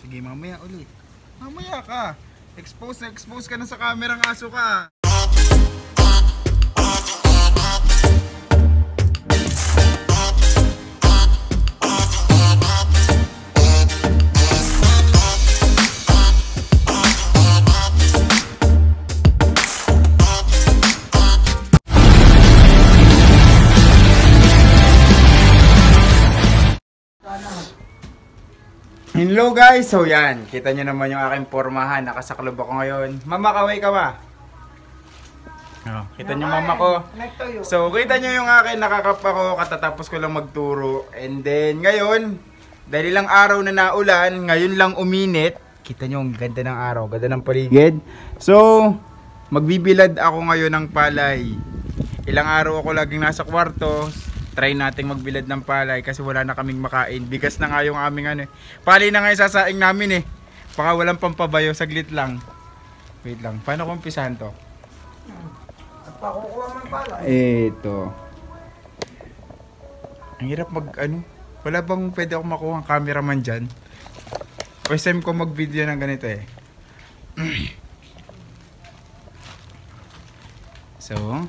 Sige, mamaya ulit. Mamaya ka. Expose na expose ka na sa kamerang aso ka. Hello guys! So yan, kita nyo naman yung aking pormahan. Nakasaklob ako ngayon. Mama, kaway ka ba? Oh, kita nyo mama ko. So, kita nyo yung akin, nakakap ako, katatapos ko lang magturo. And then, ngayon, dahil ilang araw na naulan, ngayon lang uminit. Kita nyo, ang ganda ng araw, ganda ng paligid. So, magbibilad ako ngayon ng palay. Ilang araw ako laging nasa kwarto. Try nating magbilad ng palay kasi wala na kaming makain. Bigas na nga yung aming ano eh. Palay na nga yung sasaing namin eh. Baka walang pampabayo, saglit lang. Wait lang, paano ko umpisahan to? Pakukuha man pala. Ito. Ang hirap mag ano. Wala bang pwede ako makuha ang cameraman dyan? First time ko mag video ng ganito eh. so.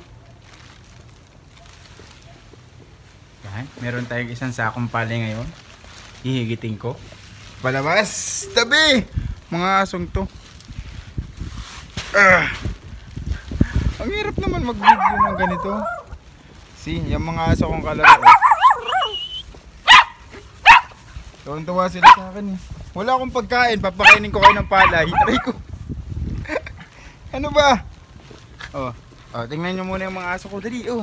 Yan. Meron tayong isang sakong pali ngayon. Hihigitin ko. Palabas! Tabi! Mga asong to. Ah! Ang hirap naman mag-video ng ganito. See, yung mga aso kong kalaro. Tuwan-tuwa sila sa akin eh. Wala akong pagkain, papakainin ko kayo ng palay. Aray ko. ano ba? Oh, oh, tingnan nyo muna yung mga aso ko. Dali, oh.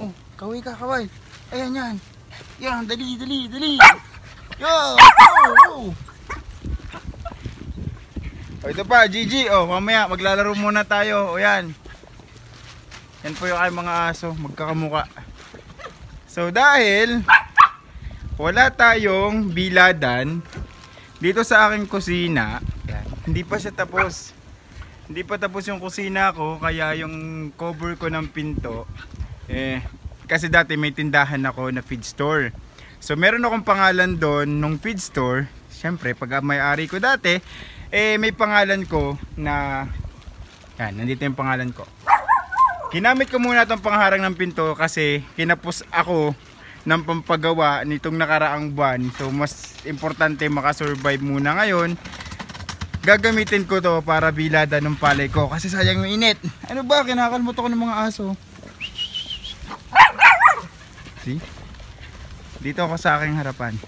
Oh, kaway ka, kaway. Ayan yan. Yan, dali, dali, dali. Yo, oh, oh. Ito pa, Gigi. Oh, mamaya maglalaro muna tayo. O yan. Yan po yung aking mga aso, magkakamuka. So dahil wala tayong biladan dito sa aking kusina, yan, hindi pa siya tapos. Hindi pa tapos yung kusina ko, kaya yung cover ko ng pinto, eh, kasi dati may tindahan ako na feed store. So meron akong pangalan doon nung feed store. Siyempre, pag may-ari ko dati, eh may pangalan ko na yan, nandito yung pangalan ko. Ginamit ko muna itong pangharang ng pinto kasi kinapos ako ng pampagawa nitong nakaraang buwan. So mas importante makasurvive muna ngayon. Gagamitin ko to para bilada ng palay ko kasi sayang yung init. Ano ba? Kinakalmot ako ng mga aso. See? Dito ako sa aking harapan.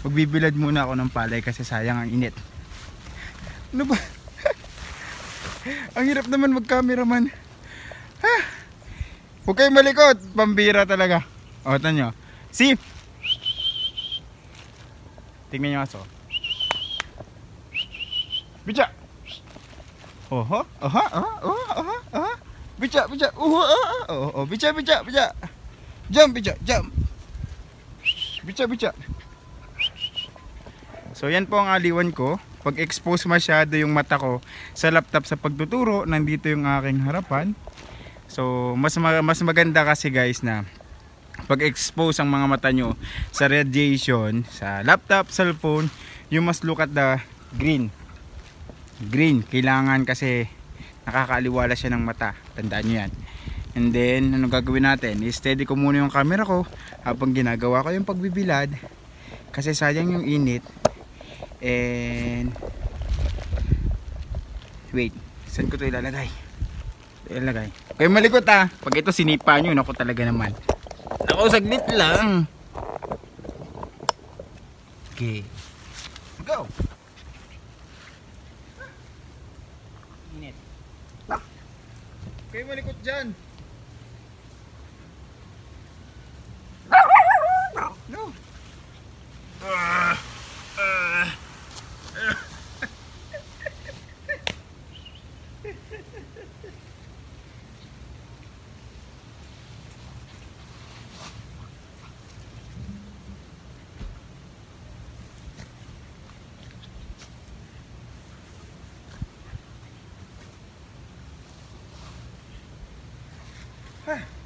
Magbibilad muna ako ng palay kasi sayang ang init. Ano ba? ang hirap naman mag-cameraman. Ha? Huwag kayong malikot. Pambira talaga. O, ito nyo. See? Tingnan nyo aso. Bicha! Oho, aha, aha, aha, aha. Bicha, bicha. Oho, aha, oh, oh, bicha, bicha, bicha. Jump, bicha, jump. Bicha, bicha. So, yan po ang aliwan ko. Pag expose masyado yung mata ko sa laptop sa pagtuturo, nandito yung aking harapan. So, mas ma- mas maganda kasi guys na pag expose ang mga mata nyo sa radiation, sa laptop, cellphone, you must look at the green. Green, kailangan kasi nakakaaliwala siya ng mata. Tandaan nyo yan. And then, ano gagawin natin? I-steady ko muna yung camera ko habang ginagawa ko yung pagbibilad. Kasi sayang yung init. And, wait, saan ko ito ilalagay? Ilalagay. Kayo malikot ah. Pag ito sinipa nyo, naku talaga naman. Naku, saglit lang. Okay. Go! Init. Kayo malikot dyan. Where?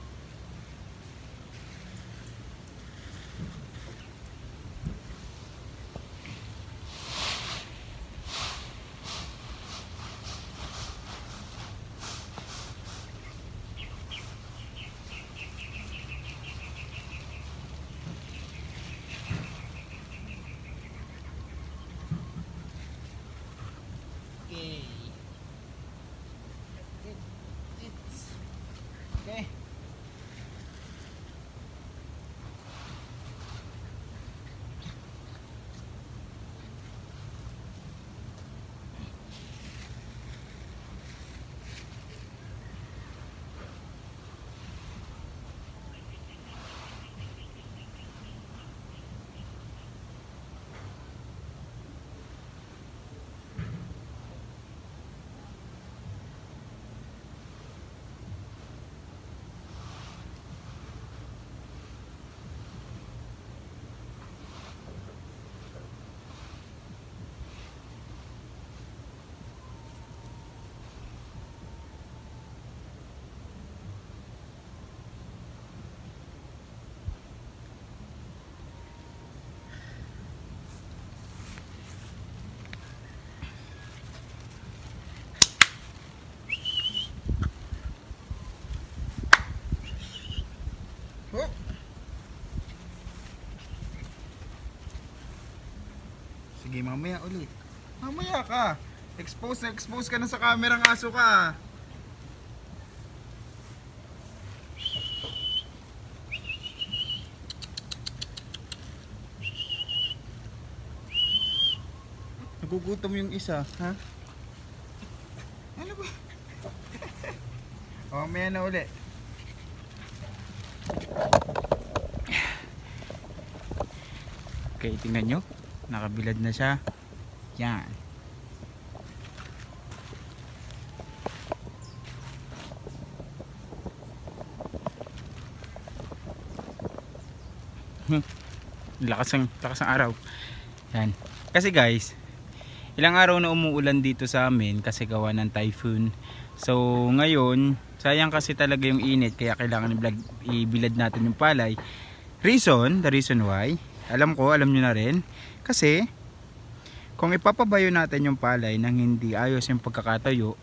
Sige, mamaya ulit. Mamaya ka. Expose na expose ka na sa camera ng aso ka. Nagugutom yung isa, ha? Ano ba? o, mamaya na uli. Okay, tingnan nyo. Nakabilad na siya. Yan. Hmm. Lakas ng, lakas ng araw. Yan. Kasi guys, ilang araw na umuulan dito sa amin kasi gawa ng typhoon. So ngayon, sayang kasi talaga yung init kaya kailangan ibilad natin yung palay. Reason, the reason why, alam ko, alam nyo na rin, kasi kung ipapabayo natin yung palay nang hindi ayos yung pagkakatayo,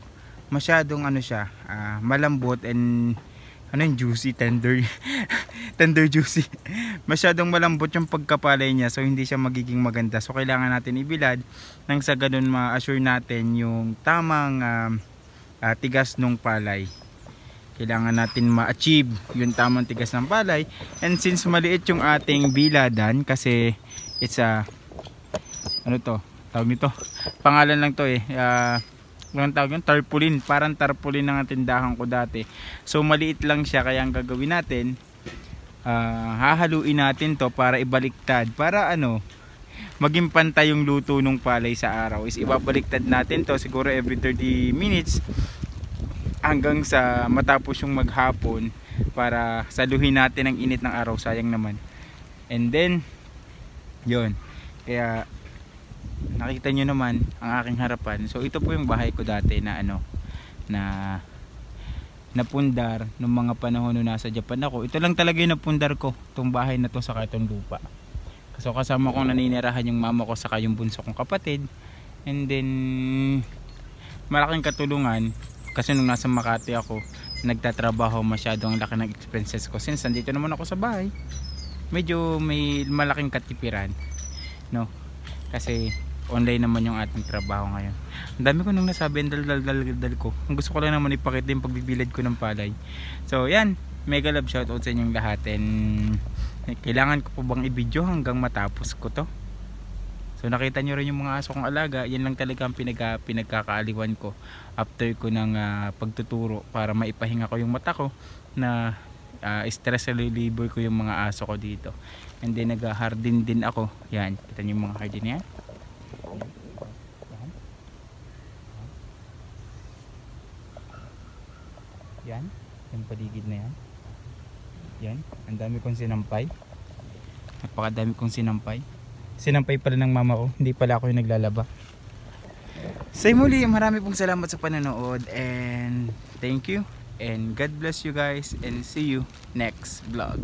masyadong ano siya, ah, malambot and ano yung juicy, tender, tender juicy. Masyadong malambot yung pagkapalay niya so hindi siya magiging maganda. So kailangan natin ibilad nang sa ganun ma-assure natin yung tamang um, ah, tigas ng palay. Kailangan natin ma-achieve yung tamang tigas ng palay. And since maliit yung ating biladan kasi it's a ano to, tawag nito. Pangalan lang to eh. Uh, anong tawag yun? Tarpaulin. Parang tarpaulin ng tindahan ko dati. So maliit lang siya kaya ang gagawin natin ah, hahaluin natin to para ibaliktad. Para ano, maging pantay yung luto ng palay sa araw is ibabaliktad natin to siguro every 30 minutes hanggang sa matapos yung maghapon para saluhin natin ang init ng araw sayang naman and then yun kaya nakita nyo naman ang aking harapan. So ito po yung bahay ko dati na ano na napundar nung mga panahon nung nasa Japan ako. Ito lang talaga yung napundar ko itong bahay na to sa itong lupa. So kasama kong naninirahan yung mama ko saka yung bunso kong kapatid. And then malaking katulungan kasi nung nasa Makati ako nagtatrabaho masyadong laki ng expenses ko. Since nandito naman ako sa bahay medyo may malaking katipiran no? Kasi online naman yung ating trabaho ngayon. Ang dami ko nung nasabi ang dal dal dal dal ko. Ang gusto ko lang naman ipakita yung pagbibilad ko ng palay. So yan. Mega love shoutout sa inyong lahat. And eh, kailangan ko po bang i-video hanggang matapos ko to? So nakita nyo rin yung mga aso kong alaga, yan lang talaga ang pinagka, pinagkakaaliwan ko after ko ng ah, pagtuturo para maipahinga ko yung mata ko na ah, stress reliever ko yung mga aso ko dito. And then nag-hardin din ako. Yan, kita nyo yung mga hardin yan. Yan. Yan. Yung paligid na yan. Yan, ang dami kong sinampay. Napakadami kong sinampay sinampay pala ng mama ko hindi pala ako yung naglalaba sa muli marami pong salamat sa panonood and thank you and God bless you guys and see you next vlog